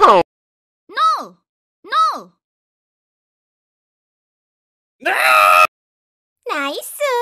Oh. No! No! Nice!